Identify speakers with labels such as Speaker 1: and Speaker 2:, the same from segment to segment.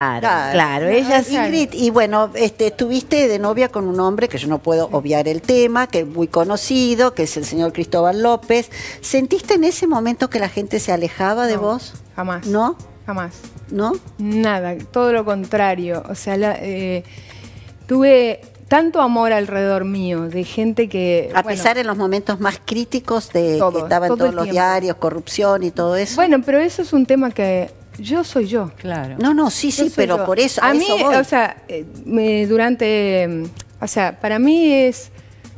Speaker 1: Claro, claro, ella
Speaker 2: Ingrid, y bueno, este, estuviste de novia con un hombre que yo no puedo obviar el tema, que es muy conocido, que es el señor Cristóbal López. ¿Sentiste en ese momento que la gente se alejaba de vos?
Speaker 3: Jamás.
Speaker 2: ¿No?
Speaker 3: Jamás.
Speaker 2: ¿No?
Speaker 3: Nada, todo lo contrario. O sea, eh, tuve tanto amor alrededor mío, de gente que...
Speaker 2: A pesar en los momentos más críticos de que estaban todos los diarios, corrupción y todo eso.
Speaker 3: Bueno, pero eso es un tema que yo soy yo.
Speaker 2: Claro. No, no, sí, sí, pero por eso.
Speaker 3: A, mí, o sea, eh, durante. O sea, para mí es.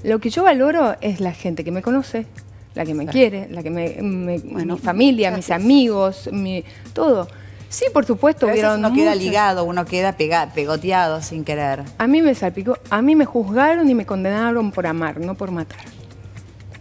Speaker 3: Lo que yo valoro es la gente que me conoce, la que me quiere, la que me. mi familia, mis amigos, mi, todo. Sí, por supuesto,
Speaker 1: Pero uno queda ligado, uno queda pegoteado sin querer.
Speaker 3: A mí me salpicó, a mí me juzgaron y me condenaron por amar, no por matar.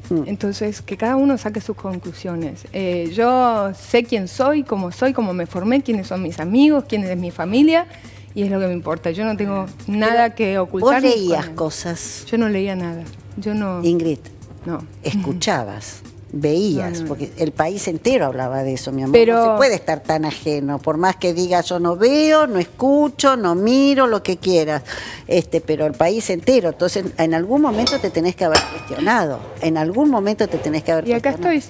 Speaker 3: Mm. Entonces, que cada uno saque sus conclusiones. Eh, yo sé quién soy, cómo soy, cómo me formé, quiénes son mis amigos, quién es mi familia, y es lo que me importa. Yo no tengo nada que ocultar.
Speaker 2: ¿Vos leías cosas?
Speaker 3: Yo no leía nada. Yo no.
Speaker 2: Ingrid.
Speaker 3: No.
Speaker 2: Escuchabas veías, porque el país entero hablaba de eso, mi amor. Pero, no se puede estar tan ajeno, por más que diga yo no veo, no escucho, no miro, lo que quieras, este, pero el país entero. Entonces, en algún momento te tenés que haber cuestionado, en algún momento te tenés que haber
Speaker 3: y acá estoy,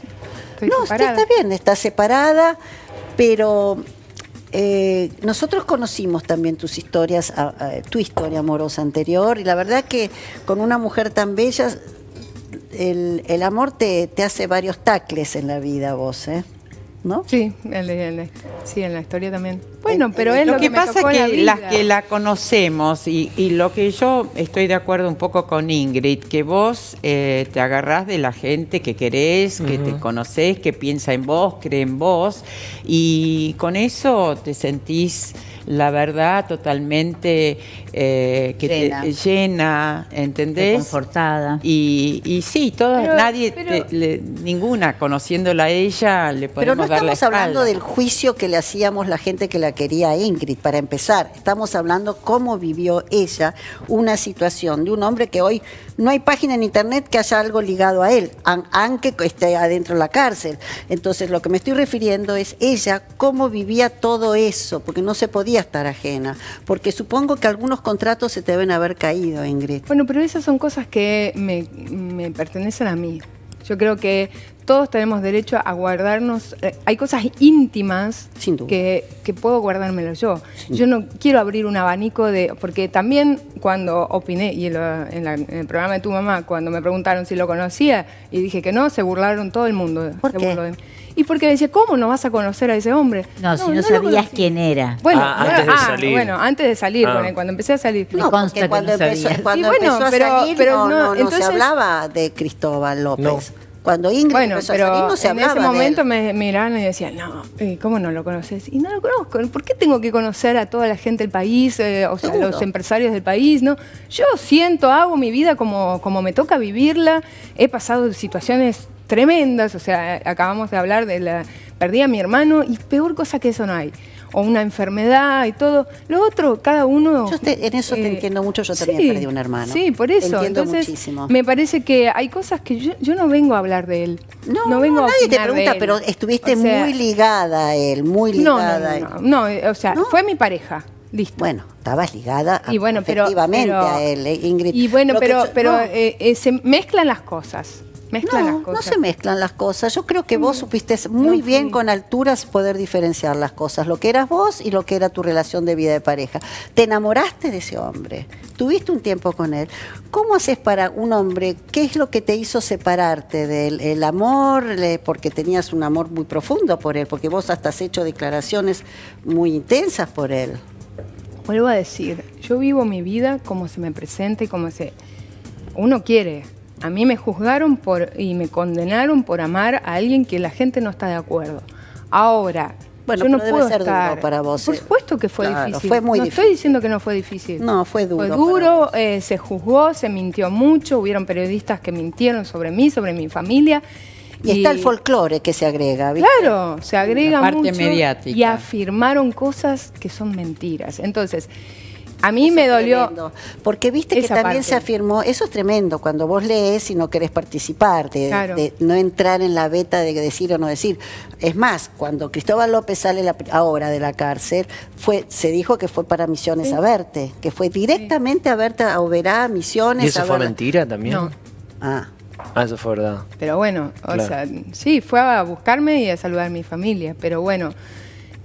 Speaker 2: no, está bien, está separada, pero eh, nosotros conocimos también tus historias, tu historia amorosa anterior, y la verdad que con una mujer tan bella el, el amor te, te, hace varios tacles en la vida vos, ¿eh? ¿No?
Speaker 3: Sí, en, sí, en la historia también. Bueno, pero es
Speaker 1: lo,
Speaker 3: que,
Speaker 1: pasa es que las que la conocemos y, y, lo que yo estoy de acuerdo un poco con Ingrid, que vos eh, te agarrás de la gente que querés, que te conocés, que piensa en vos, cree en vos y con eso te sentís la verdad totalmente eh, que llena. te llena, ¿entendés?
Speaker 2: Confortada.
Speaker 1: Y, y sí, todas, nadie, ninguna conociéndola a ella le podemos
Speaker 2: Pero
Speaker 1: no
Speaker 2: estamos hablando del juicio que le hacíamos la gente que la quería a Ingrid, para empezar. Estamos hablando cómo vivió ella una situación de un hombre que hoy no hay página en internet que haya algo ligado a él, aunque esté adentro de la cárcel. Entonces, lo que me estoy refiriendo es ella, cómo vivía todo eso, porque no se podía estar ajena, porque supongo que algunos contratos se te deben haber caído, Ingrid.
Speaker 3: Bueno, pero esas son cosas que me, me pertenecen a mí. Yo creo que todos tenemos derecho a guardarnos. Eh, hay cosas íntimas Que, que, puedo guardármelo yo. Yo no quiero abrir un abanico de. Porque también cuando opiné, y en, el programa de tu mamá, cuando me preguntaron si lo conocía, y dije que no, se burlaron todo el mundo.
Speaker 2: ¿Por qué?
Speaker 3: Y porque decía, ¿cómo no vas a conocer a ese hombre?
Speaker 1: No, si no, sabías quién era.
Speaker 3: Bueno, ah, antes de ah, salir. bueno, antes de salir, ah. cuando empecé a salir.
Speaker 2: No, porque cuando, empezó, cuando empezó, a salir, pero, no, se hablaba de Cristóbal López. Cuando Ingrid
Speaker 3: bueno, pero en ese momento me miraban y decían, no, ¿cómo no lo conoces? Y no lo conozco. ¿Por qué tengo que conocer a toda la gente del país, eh, o sea, los empresarios del país? no Yo siento, hago mi vida como, como me toca vivirla. He pasado situaciones tremendas, o sea, acabamos de hablar de la... Perdí a mi hermano y peor cosa que eso no hay o una enfermedad y todo. Lo otro, cada uno...
Speaker 2: Yo en eso te eh, entiendo mucho, yo también perdí un hermano.
Speaker 3: Sí, por eso. entiendo Entonces, muchísimo. Me parece que hay cosas que yo, no vengo a hablar de él. No, no vengo
Speaker 2: nadie te pregunta, pero estuviste muy ligada a él, muy ligada.
Speaker 3: No, no, no, no o sea, fue mi pareja. Listo.
Speaker 2: Bueno, estabas ligada y bueno, efectivamente a él, eh, Ingrid.
Speaker 3: Y bueno, pero, pero eh, se mezclan las cosas no,
Speaker 2: No se mezclan las cosas. Yo creo que vos mm. supiste muy bien con alturas poder diferenciar las cosas, lo que eras vos y lo que era tu relación de vida de pareja. Te enamoraste de ese hombre, tuviste un tiempo con él. ¿Cómo haces para un hombre? ¿Qué es lo que te hizo separarte del el amor? Porque tenías un amor muy profundo por él, porque vos hasta has hecho declaraciones muy intensas por él.
Speaker 3: Vuelvo a decir, yo vivo mi vida como se me presenta y como se... Uno quiere, a mí me juzgaron por, y me condenaron por amar a alguien que la gente no está de acuerdo. Ahora, bueno, yo no puedo ser duro
Speaker 2: para vos.
Speaker 3: Por eh. supuesto que fue difícil.
Speaker 2: Fue muy
Speaker 3: no estoy diciendo que no fue difícil.
Speaker 2: No, fue duro.
Speaker 3: Fue duro, eh, se juzgó, se mintió mucho, hubieron periodistas que mintieron sobre mí, sobre mi familia.
Speaker 2: Y, está el folclore que se agrega, ¿viste?
Speaker 3: Claro, se agrega La parte mediática. y afirmaron cosas que son mentiras. Entonces, A mí me dolió.
Speaker 2: porque viste que también se afirmó, eso es tremendo, cuando vos lees y no querés participar, de, no entrar en la beta de decir o no decir. Es más, cuando Cristóbal López sale ahora de la cárcel, fue, se dijo que fue para Misiones a verte, que fue directamente a verte a Oberá, Misiones.
Speaker 4: ¿Y eso fue mentira también? No.
Speaker 2: Ah.
Speaker 4: Ah, eso fue verdad.
Speaker 3: Pero bueno, o sea, sí, fue a buscarme y a saludar a mi familia, pero bueno,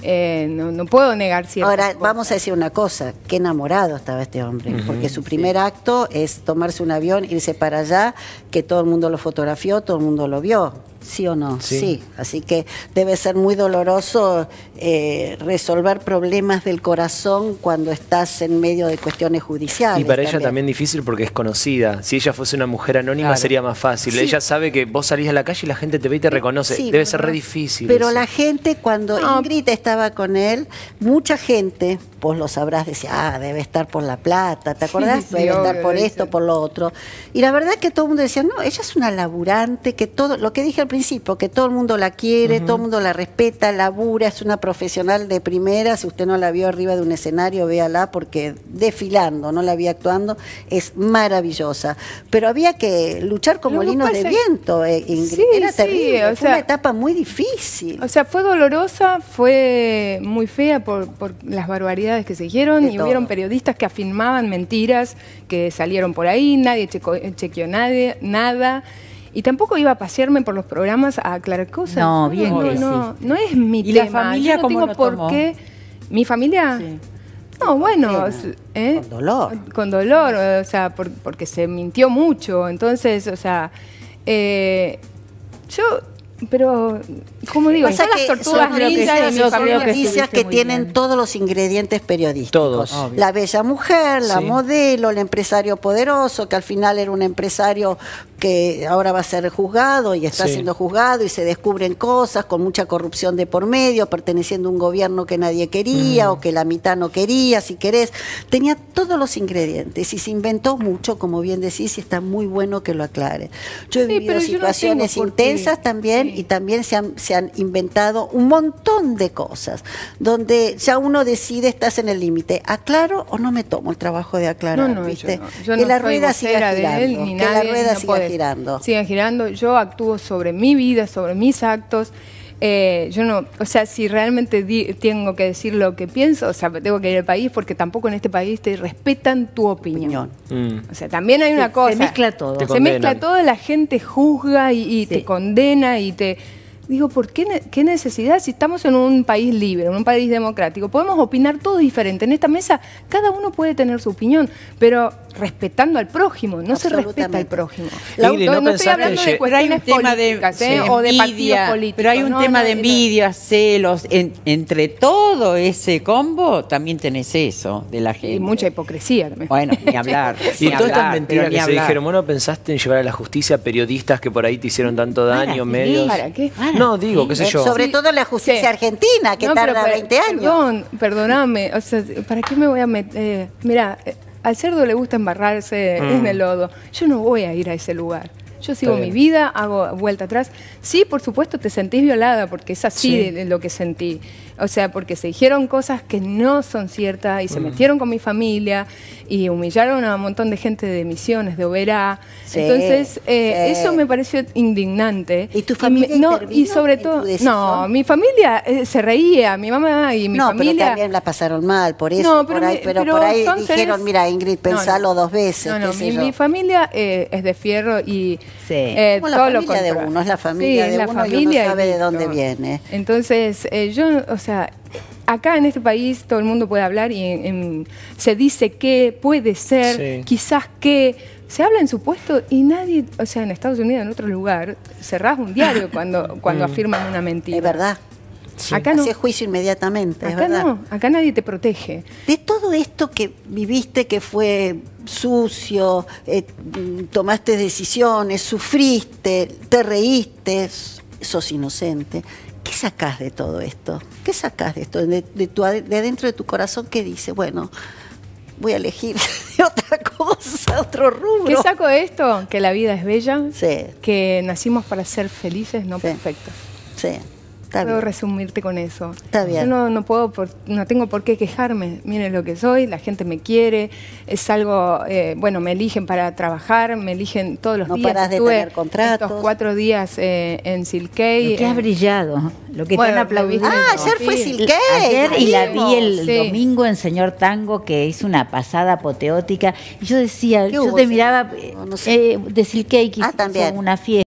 Speaker 3: eh, no, puedo negar cierto.
Speaker 2: Ahora, vamos a decir una cosa, qué enamorado estaba este hombre, porque su primer acto es tomarse un avión, irse para allá, que todo el mundo lo fotografió, todo el mundo lo vio. ¿Sí o no? Sí. Así que debe ser muy doloroso eh, resolver problemas del corazón cuando estás en medio de cuestiones judiciales.
Speaker 4: Y para ella también difícil porque es conocida. Si ella fuese una mujer anónima sería más fácil. Ella sabe que vos salís a la calle y la gente te ve y te reconoce. debe ser re difícil.
Speaker 2: Pero la gente, cuando Ingrid estaba con él, mucha gente, vos lo sabrás, decía, ah, debe estar por la plata, ¿te acordás? debe estar por esto, por lo otro. Y la verdad es que todo el mundo decía, no, ella es una laburante, que todo, lo que dije al principio, que todo el mundo la quiere, todo el mundo la respeta, labura, es una profesional de primera, si usted no la vio arriba de un escenario, véala, porque desfilando, no la vi actuando, es maravillosa. Pero había que luchar como molinos de viento, eh, Era terrible, fue una etapa muy difícil.
Speaker 3: O sea, fue dolorosa, fue muy fea por, las barbaridades que se dijeron, y hubieron periodistas que afirmaban mentiras que salieron por ahí, nadie chequeó nadie, nada. Y tampoco iba a pasearme por los programas a aclarar cosas.
Speaker 1: No, bien
Speaker 3: no, no, es mi ¿Y tema. la familia Yo no tengo por qué. ¿Mi familia? No, bueno,
Speaker 2: ¿eh? con dolor.
Speaker 3: Con dolor, o sea, porque se mintió mucho. Entonces, o sea, eh, yo pero, como digo,
Speaker 2: son las tortugas ninjas son noticias que, tienen todos los ingredientes periodísticos.
Speaker 4: Todos.
Speaker 2: La bella mujer, la modelo, el empresario poderoso, que al final era un empresario que ahora va a ser juzgado y está siendo juzgado y se descubren cosas con mucha corrupción de por medio, perteneciendo a un gobierno que nadie quería o que la mitad no quería, si querés. Tenía todos los ingredientes y se inventó mucho, como bien decís, y está muy bueno que lo aclare. Yo he vivido situaciones intensas también y también se han, se han inventado un montón de cosas, donde ya uno decide, estás en el límite, ¿aclaro o no me tomo el trabajo de aclarar? No, no, ¿viste? Yo que la rueda siga girando, que la rueda siga girando.
Speaker 3: Siga girando, yo actúo sobre mi vida, sobre mis actos, eh, yo no, o sea, si realmente tengo que decir lo que pienso, o sea, tengo que ir al país porque tampoco en este país te respetan tu opinión. Mm. O sea, también hay una cosa. Se
Speaker 2: mezcla todo.
Speaker 3: se mezcla todo, la gente juzga y, te condena y te Digo, ¿por qué, qué, necesidad si estamos en un país libre, en un país democrático? Podemos opinar todo diferente. En esta mesa cada uno puede tener su opinión, pero respetando al prójimo, no se respeta al prójimo.
Speaker 1: no, estoy hablando de cuestiones políticas de, ¿eh? o de partidos políticos. Pero hay un tema de envidia, celos, entre todo ese combo también tenés eso de la gente.
Speaker 3: Y mucha hipocresía
Speaker 1: también. Bueno, ni hablar.
Speaker 4: y todas estas mentiras que se dijeron, bueno, pensaste en llevar a la justicia periodistas que por ahí te hicieron tanto daño, medios.
Speaker 3: ¿Para qué?
Speaker 4: no, digo, qué sé yo.
Speaker 2: Sobre todo la justicia argentina, que tarda 20 años.
Speaker 3: Perdón, perdóname, o sea, ¿para qué me voy a meter? Eh, mira, al cerdo le gusta embarrarse en mm. el lodo. Yo no voy a ir a ese lugar. Yo sigo mi vida, hago vuelta atrás. Sí, por supuesto, te sentís violada, porque es así lo que sentí. O sea, porque se dijeron cosas que no son ciertas y se mm. metieron con mi familia y humillaron a un montón de gente de Misiones, de Oberá. Entonces, eh, eso me pareció indignante.
Speaker 2: ¿Y tu familia
Speaker 3: no, Y sobre todo, no, mi familia eh, se reía, mi mamá y mi
Speaker 2: no,
Speaker 3: familia...
Speaker 2: No, pero también la pasaron mal, por eso, no, pero por ahí, pero, por ahí dijeron, mira, Ingrid, pensalo dos veces.
Speaker 3: No, no, mi, familia eh, es de fierro y
Speaker 2: sí. todo la familia de uno, es la familia de la uno familia y uno sabe de dónde viene.
Speaker 3: Entonces, yo, o sea, acá en este país todo el mundo puede hablar y se dice que puede ser, quizás que. Se habla en supuesto y nadie, o sea, en Estados Unidos, en otro lugar, cerrás un diario cuando, cuando mm. afirman una mentira.
Speaker 2: Es verdad. Acá no. juicio inmediatamente,
Speaker 3: acá no, acá nadie te protege.
Speaker 2: De todo esto que viviste que fue sucio, eh, tomaste decisiones, sufriste, te reíste, sos inocente. ¿Qué sacás de todo esto? ¿Qué sacás de esto? De, de, dentro de tu corazón que dice, bueno, voy a elegir otra cosa, otro rubro.
Speaker 3: ¿Qué saco de esto? Que la vida es bella, que nacimos para ser felices, no perfectos.
Speaker 2: Sí.
Speaker 3: Puedo resumirte con eso. Está bien. Yo no, no puedo, no tengo por qué quejarme. Miren lo que soy, la gente me quiere, es algo, eh, bueno, me eligen para trabajar, me eligen todos los
Speaker 2: no
Speaker 3: días.
Speaker 2: Paras de tener contratos.
Speaker 3: Estos cuatro días eh, en Silkei.
Speaker 5: Lo que has brillado, lo que te han aplaudido.
Speaker 2: Ah, ayer fue Silkei.
Speaker 5: Ayer y la vi el domingo en Señor Tango, que hizo una pasada apoteótica. Y yo decía, yo te miraba eh, de Silkei, que ah, una fiesta.